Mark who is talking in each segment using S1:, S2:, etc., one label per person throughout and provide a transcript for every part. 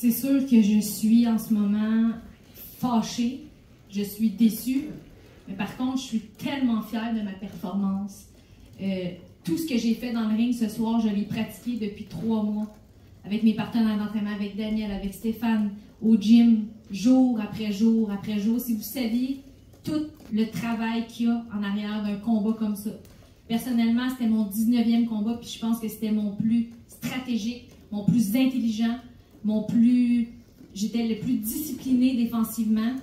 S1: C'est sûr que je suis en ce moment fâchée, je suis déçue, mais par contre, je suis tellement fière de ma performance. Euh, tout ce que j'ai fait dans le ring ce soir, je l'ai pratiqué depuis trois mois avec mes partenaires d'entraînement, avec Daniel, avec Stéphane, au gym, jour après jour après jour. Si vous saviez tout le travail qu'il y a en arrière d'un combat comme ça. Personnellement, c'était mon 19e combat, puis je pense que c'était mon plus stratégique, mon plus intelligent, mon plus. J'étais le plus discipliné défensivement.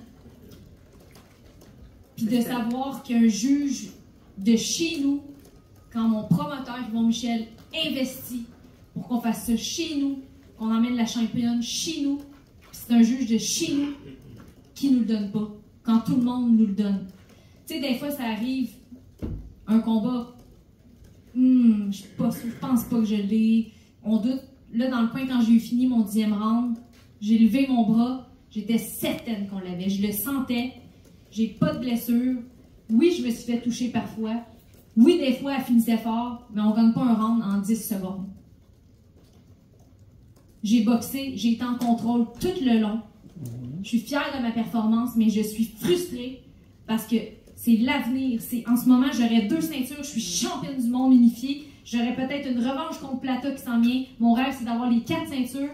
S1: Puis de savoir qu'un juge de chez nous, quand mon promoteur Yvon Michel investit pour qu'on fasse ça chez nous, qu'on emmène la championne chez nous, c'est un juge de chez nous qui nous le donne pas, quand tout le monde nous le donne. Tu sais, des fois, ça arrive, un combat, hmm, je pense pas que je l'ai, on doute. Là, dans le coin, quand j'ai eu fini mon dixième round, j'ai levé mon bras, j'étais certaine qu'on l'avait, je le sentais, j'ai pas de blessure. Oui, je me suis fait toucher parfois. Oui, des fois, elle finissait fort, mais on gagne pas un round en 10 secondes. J'ai boxé, j'ai été en contrôle tout le long. Je suis fière de ma performance, mais je suis frustrée parce que c'est l'avenir. En ce moment, j'aurais deux ceintures, je suis championne du monde unifié. J'aurais peut-être une revanche contre Plata qui s'en vient. Mon rêve, c'est d'avoir les quatre ceintures,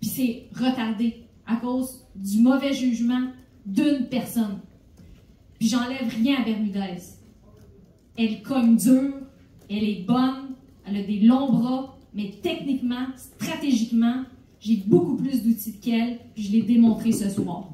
S1: puis c'est retardé à cause du mauvais jugement d'une personne. Puis j'enlève rien à Bermudez. Elle cogne dur, elle est bonne, elle a des longs bras, mais techniquement, stratégiquement, j'ai beaucoup plus d'outils qu'elle, je l'ai démontré ce soir.